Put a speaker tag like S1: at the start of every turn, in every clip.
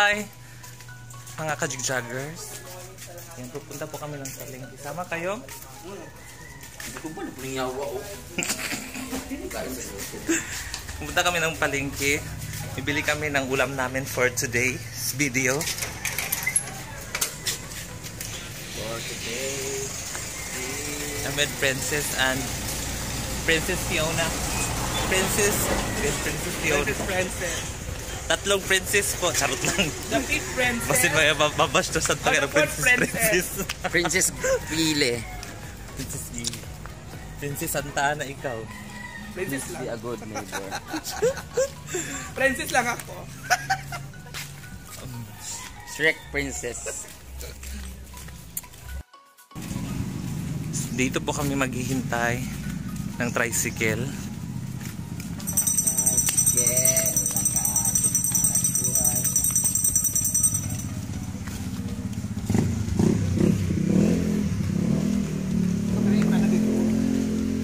S1: Hi! Mga kajigjaggers. Yan, pupunta po kami ng palengke. Sama kayo?
S2: Hindi ko ba napulingawa o?
S1: Pupunta kami ng palengke. Bibili kami ng ulam namin for today's video.
S2: For today,
S1: I'm with Princess and Princess Fiona. Princess, yes, Princess Fiona.
S3: Princess Princess.
S1: Tatlong princess po. Charot lang.
S3: The fifth princess.
S1: Basin may babash to sa tagara
S3: Ano po,
S1: princess, princess.
S2: Princess Pile.
S1: princess G. Princess Santa Ana ikaw.
S3: Princess
S2: Be
S3: lang.
S2: a good neighbor.
S3: Princess lang ako.
S2: Shrek Princess.
S1: Dito po kami maghihintay ng tricycle.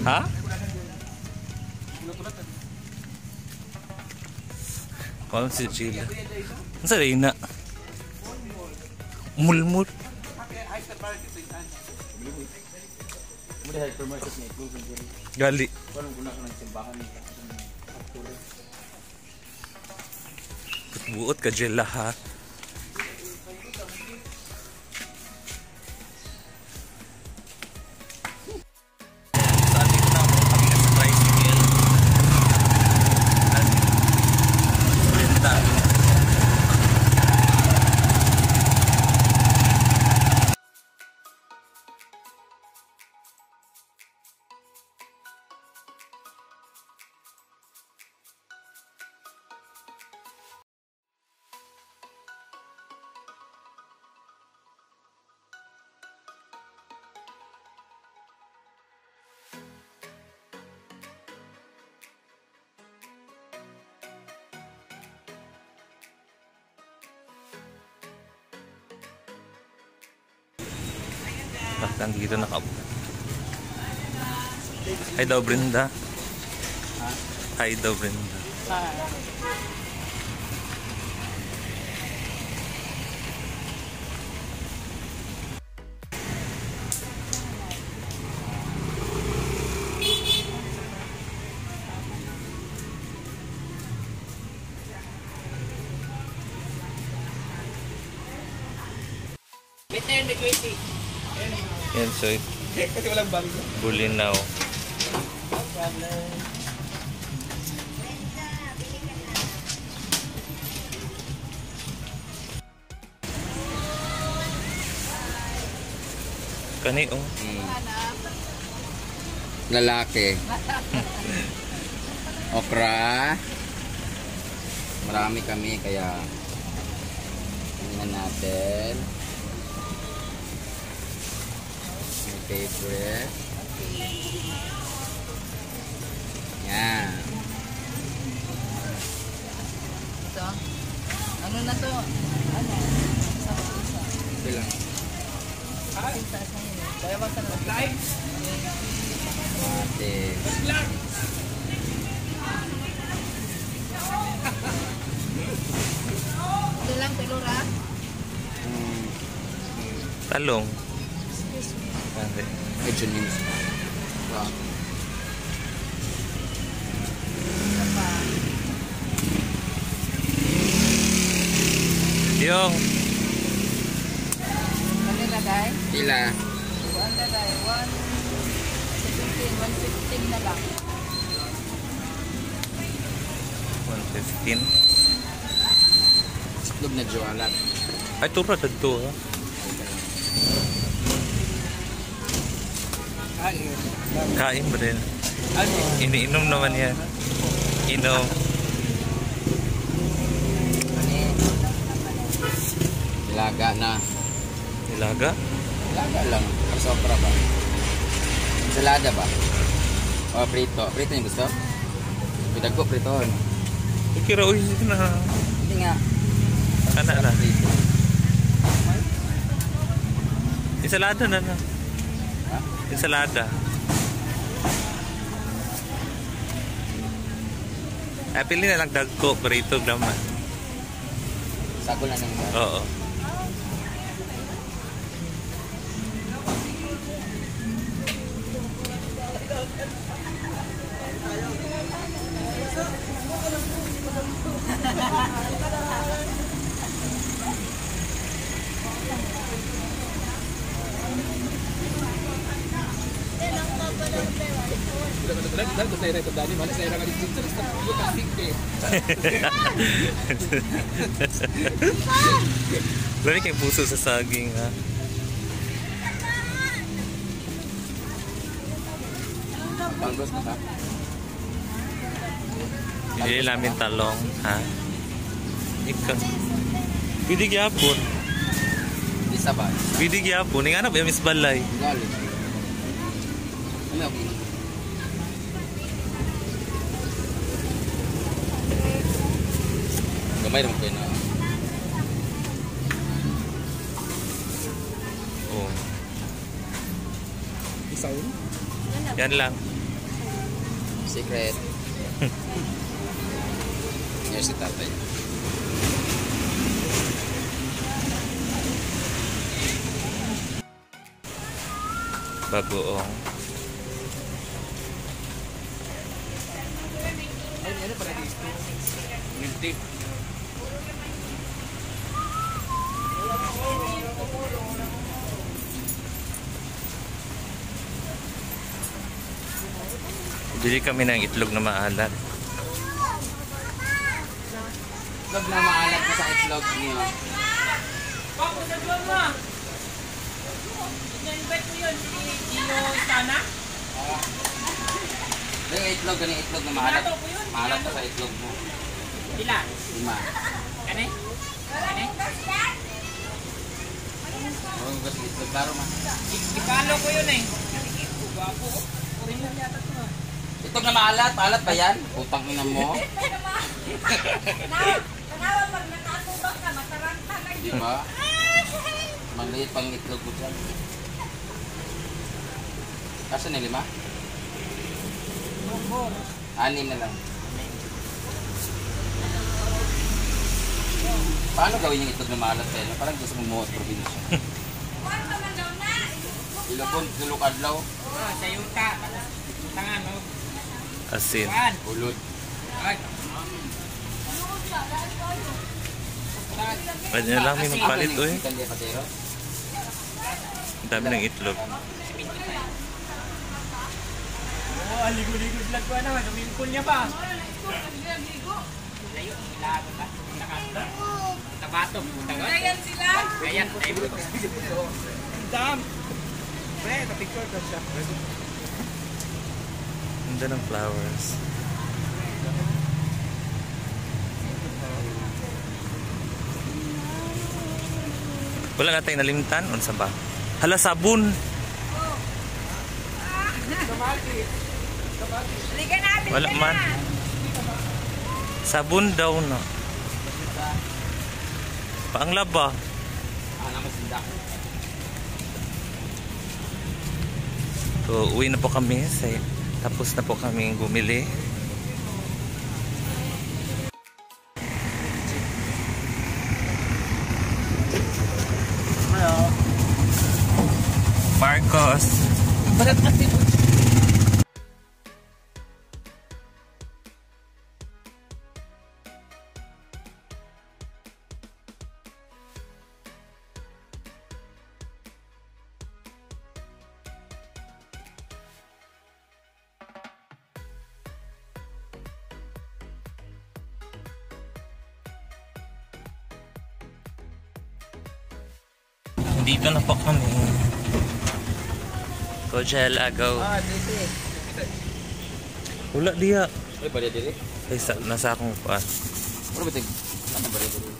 S1: Ha? Kung si Sheila. Ang sa Reyna. Mulmul. Gali. Buot ka Jella ha. Nandito na ka. Hi daw Brenda. Hi daw Brenda.
S3: Bitin, may 20.
S1: Yan so
S3: Kasi walang bangin.
S1: Bulinaw. Kani oh.
S2: Lalaki. Okra. Marami kami kaya tingnan natin. Favorite. Yan.
S4: Ito. Ano na to? Ano? Isa-isa.
S2: Ito lang.
S4: Isa-isa yun. Kaya ba sa
S3: Live.
S2: Mate.
S3: Vlog.
S4: Ito lang, pelura.
S2: Hmm.
S1: Talong. Kasi,
S2: Medyo news. Wow.
S4: Isa pa.
S1: Yung
S4: Ano nilagay?
S2: Pila.
S4: One nilagay. One... 17, 115 na lang.
S1: 115.
S2: Itlog na jualat.
S1: Ay, ito pa to ha. Kain ba rin?
S3: Ano?
S1: Iniinom naman yan. Inom.
S2: Ilaga na.
S1: Nilaga?
S2: Ilaga lang. Sobra ba? Ensalada ba? O prito. Prito yung gusto? Pidag ko prito.
S1: Kira, uy, na.
S2: Hindi nga.
S1: Kana na.
S2: Prito.
S1: Ensalada na na.
S2: Ha?
S1: Ensalada. Ay, pili na lang dagko, burrito naman.
S2: Sagol na nang ba?
S1: Oo.
S3: Dahil ko sa ito dali, malas sa ira ka dito. Terus na po ka sikpe.
S1: Lari kay puso sa saging ha.
S2: Panggos na ka?
S1: Bili namin talong ha. Ikaw. Pwede gyapon.
S2: Isa ba?
S1: Pwede gyapon. Nga na ba yung Miss Balay?
S2: Galing. Ano Gamay naman kayo na.
S1: Oo.
S3: Isaw.
S1: Yan lang.
S2: Secret. Yan si tatay.
S1: Bagoong.
S3: Ay, ano pala dito? Minti.
S1: Bili kami ng itlog na maalat.
S2: Itlog na maalat sa itlog niyo.
S3: Papo, sa doon mo. In-invite mo yun, si Gino Sana?
S2: Yung itlog, ganun itlog na maalat. Maalat sa itlog mo.
S3: Ilan?
S2: Lima.
S3: Kane? Kane?
S2: Huwag kasi itlog. Klaro man.
S3: Ipalo ko yun eh. Gwapo. Kurin mo yata ito.
S2: Itlog na maalat. Maalat ba yan? Putang ina mo.
S4: Tanawa pag nakatubak ka, mataranta na
S2: Di ba? Maliit pang itlog ko dyan. Kasi na lima? Anim na lang. Paano gawin yung itlog na maalat kayo? Parang gusto mo muot probinsya. Ilocon, tulok adlaw,
S3: Ah, sa yuta. Tangan mo.
S1: Asin.
S2: Ulod.
S3: Ay.
S1: Pwede na lang may magpalit
S2: dia patero.
S1: Ang dami ng itlog.
S3: Oh, aligo-ligo vlog ko na. Swimming pool niya ba? Layo, ilago ka. Tabato, puta ka.
S4: Ayan sila.
S3: Ayan, ay mo. Dam. Pre, na-picture ka siya.
S1: Ganda ng flowers. Wala nga tayong nalimtan. Unsa ba? Hala, sabon.
S4: Na,
S1: Wala
S4: na.
S1: man. Sabon daw na. Paanglaba.
S2: Ah, naman sindak.
S1: So, uwi na po kami. Sa, tapos na po kami bumili.
S3: Hello.
S1: Marcos.
S3: Balat kasi po.
S1: Dito na po kami. Coachella, go.
S3: Ah, dito eh.
S1: Wala diya.
S2: Ay, bali diri.
S1: Ay, sa, nasa akong pa.
S2: Ano ba tig? Ano bali diri?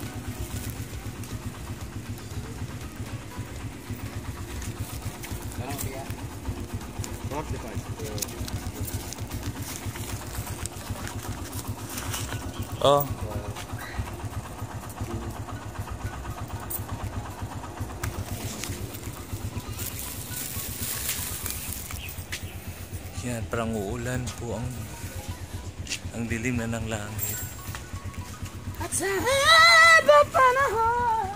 S2: Ano?
S1: Oh. Ayan, parang uulan po ang ang dilim na ng langit.
S4: At sa haba panahon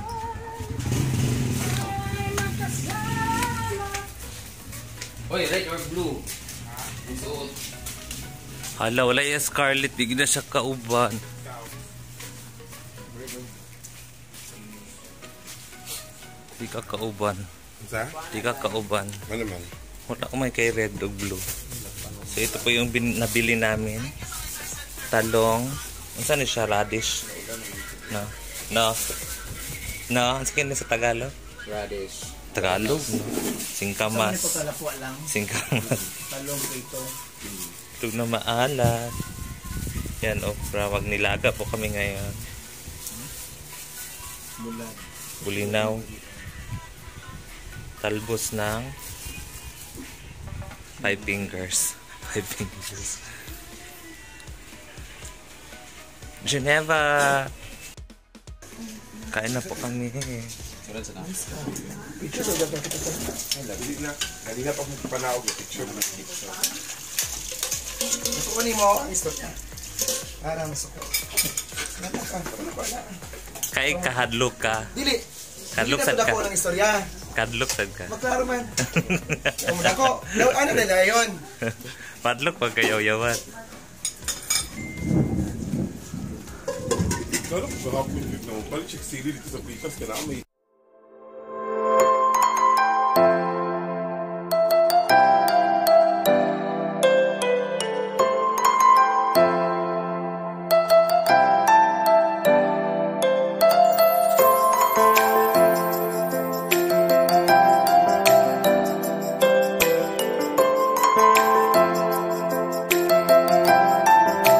S2: Oy, red or blue? Ang suot.
S1: Hala, wala yung scarlet. Bigla siya kauban. Di ka kauban.
S5: Sa?
S1: Di ka kauban.
S5: Ano man?
S1: Wala ko may kay red o blue. So ito po yung bin- nabili namin. Talong. Ano saan siya? Radish. Na. Na. Na. Ang sakin sa Tagalog?
S2: Radish.
S1: Tagalog. No? Singkamas.
S6: Ito talapuan lang.
S1: Singkamas.
S6: Talong ito.
S1: Ito na maalat. Yan, okra. Wag nilaga po kami ngayon.
S6: Bulan.
S1: Bulinaw. Talbos ng five fingers. Five fingers. Geneva! Kain na po kami.
S6: Picture sa dapat ito.
S5: Dili na. Dili na pa mo panawag yung picture mo.
S6: Kukunin mo ang istorya. Para masuko. Na?
S1: Kay kahadlok ka.
S6: Dili.
S1: Kadlok
S6: Dili
S1: sad
S6: na
S1: ka.
S6: ko istorya.
S1: Kadlok sad ka.
S6: Magklaro man. Ang dako. Daw- Ano na na yun?
S1: Padlok pag kayo yawan.
S5: Pero, gahapon yun na. Balik siya sili dito sa Pitas. Kaya may